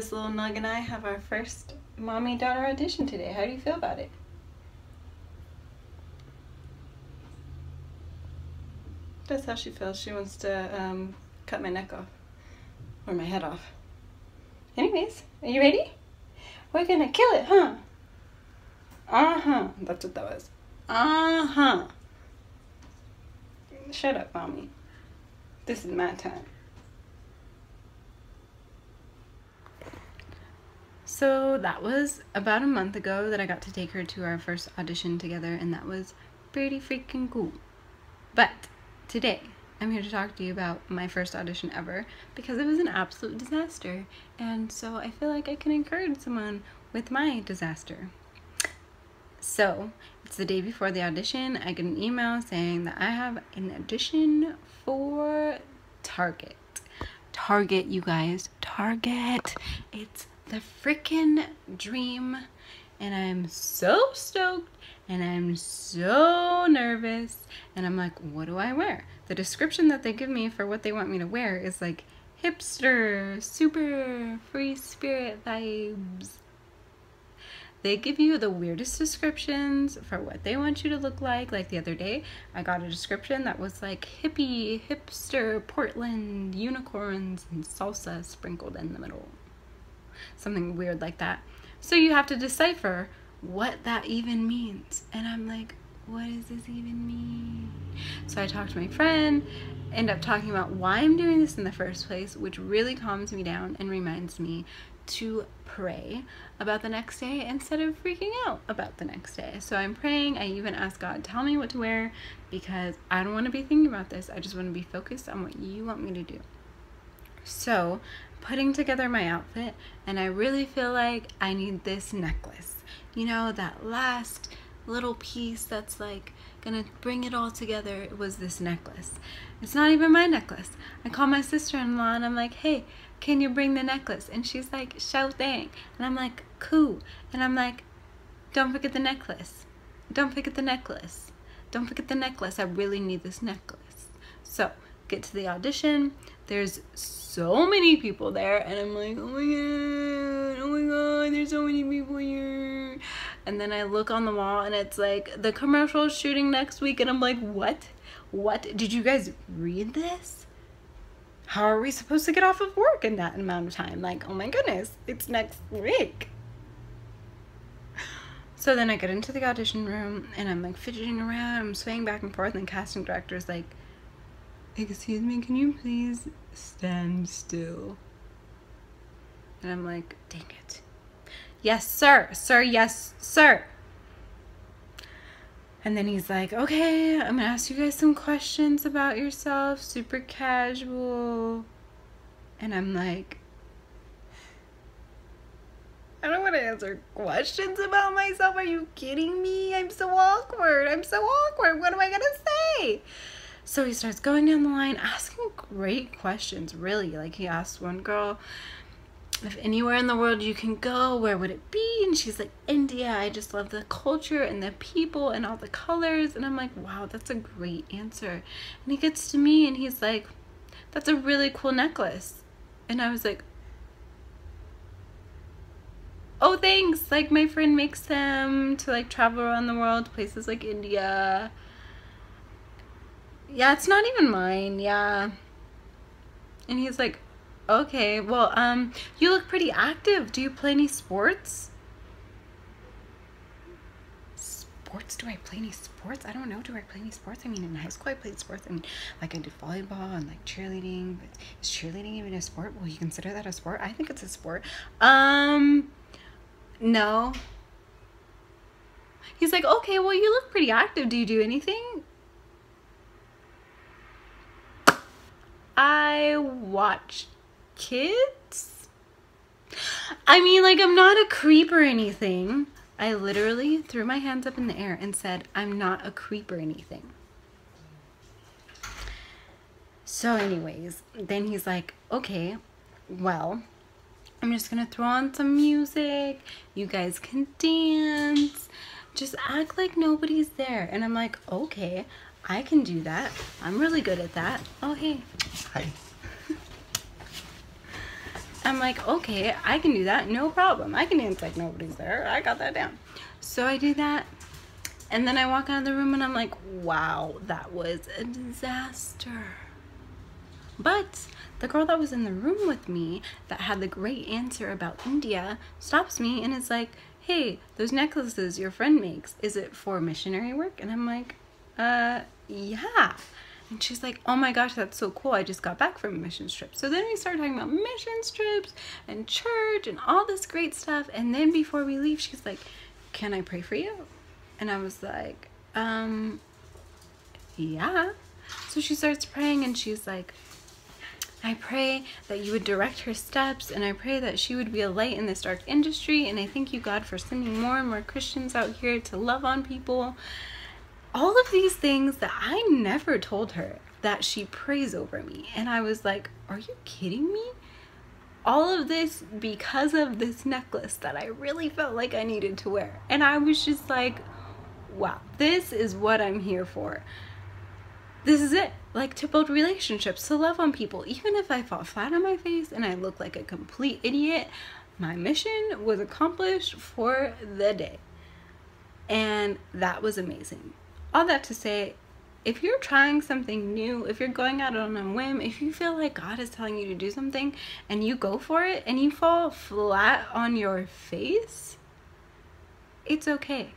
this little nug and I have our first mommy daughter audition today. How do you feel about it? That's how she feels. She wants to um, cut my neck off or my head off. Anyways, are you ready? We're gonna kill it, huh? Uh huh. That's what that was. Uh huh. Shut up, mommy. This is my time. So that was about a month ago that I got to take her to our first audition together, and that was pretty freaking cool. But today, I'm here to talk to you about my first audition ever because it was an absolute disaster, and so I feel like I can encourage someone with my disaster. So, it's the day before the audition. I get an email saying that I have an audition for Target. Target, you guys. Target. It's the freaking dream. And I'm so stoked and I'm so nervous. And I'm like, what do I wear? The description that they give me for what they want me to wear is like hipster, super free spirit vibes. They give you the weirdest descriptions for what they want you to look like. Like the other day, I got a description that was like hippie, hipster, Portland, unicorns, and salsa sprinkled in the middle. Something weird like that. So you have to decipher what that even means. And I'm like, what does this even mean? So I talked to my friend, end up talking about why I'm doing this in the first place, which really calms me down and reminds me to pray about the next day instead of freaking out about the next day. So I'm praying. I even ask God, tell me what to wear because I don't want to be thinking about this. I just want to be focused on what you want me to do. So, putting together my outfit, and I really feel like I need this necklace. You know, that last little piece that's like gonna bring it all together was this necklace. It's not even my necklace. I call my sister-in-law and I'm like, hey, can you bring the necklace? And she's like, show thing. And I'm like, cool. And I'm like, don't forget the necklace. Don't forget the necklace. Don't forget the necklace. I really need this necklace. So, get to the audition. There's so many people there. And I'm like, oh my god, oh my god, there's so many people here. And then I look on the wall and it's like, the commercial is shooting next week. And I'm like, what? What? Did you guys read this? how are we supposed to get off of work in that amount of time? Like, oh my goodness, it's next week. So then I get into the audition room and I'm like fidgeting around, I'm swaying back and forth, and the casting director's like, Excuse me, can you please stand still? And I'm like, Dang it. Yes, sir. Sir, yes, sir. And then he's like, okay, I'm gonna ask you guys some questions about yourself, super casual. And I'm like, I don't want to answer questions about myself. Are you kidding me? I'm so awkward. I'm so awkward. What am I gonna say? So he starts going down the line, asking great questions, really. Like he asked one girl, if anywhere in the world you can go, where would it be? And she's like, India. I just love the culture and the people and all the colors. And I'm like, wow, that's a great answer. And he gets to me and he's like, that's a really cool necklace. And I was like, oh, thanks. Like, my friend makes them to like travel around the world, places like India. Yeah, it's not even mine. Yeah. And he's like, Okay, well, um, you look pretty active. Do you play any sports? Sports? Do I play any sports? I don't know. Do I play any sports? I mean, in high school, I played sports. I mean, like, I did volleyball and, like, cheerleading. But is cheerleading even a sport? Will you consider that a sport? I think it's a sport. Um, no. He's like, okay, well, you look pretty active. Do you do anything? I watch kids? I mean, like, I'm not a creep or anything. I literally threw my hands up in the air and said, I'm not a creep or anything. So, anyways, then he's like, okay, well, I'm just gonna throw on some music. You guys can dance. Just act like nobody's there. And I'm like, okay, I can do that. I'm really good at that. Oh, hey. Hi. I'm like, okay, I can do that, no problem. I can dance like nobody's there. I got that down. So I do that. And then I walk out of the room and I'm like, wow, that was a disaster. But the girl that was in the room with me that had the great answer about India stops me and is like, hey, those necklaces your friend makes, is it for missionary work? And I'm like, uh, yeah. And she's like, oh my gosh, that's so cool. I just got back from a mission trip. So then we start talking about mission trips and church and all this great stuff. And then before we leave, she's like, can I pray for you? And I was like, um, yeah. So she starts praying and she's like, I pray that you would direct her steps and I pray that she would be a light in this dark industry. And I thank you, God, for sending more and more Christians out here to love on people. All of these things that I never told her that she prays over me. And I was like, Are you kidding me? All of this because of this necklace that I really felt like I needed to wear. And I was just like, Wow, this is what I'm here for this is it like to build relationships to love on people even if i fall flat on my face and i look like a complete idiot my mission was accomplished for the day and that was amazing all that to say if you're trying something new if you're going out on a whim if you feel like god is telling you to do something and you go for it and you fall flat on your face it's okay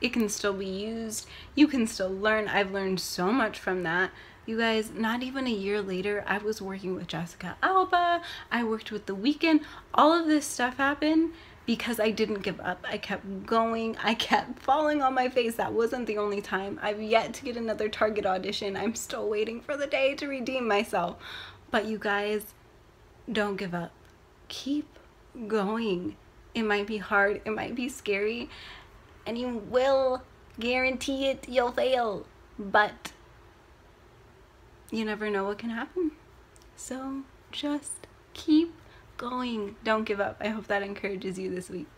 it can still be used. You can still learn. I've learned so much from that. You guys, not even a year later, I was working with Jessica Alba. I worked with The Weeknd. All of this stuff happened because I didn't give up. I kept going. I kept falling on my face. That wasn't the only time. I've yet to get another Target audition. I'm still waiting for the day to redeem myself. But you guys, don't give up. Keep going. It might be hard. It might be scary and you will guarantee it you'll fail but you never know what can happen so just keep going. Don't give up. I hope that encourages you this week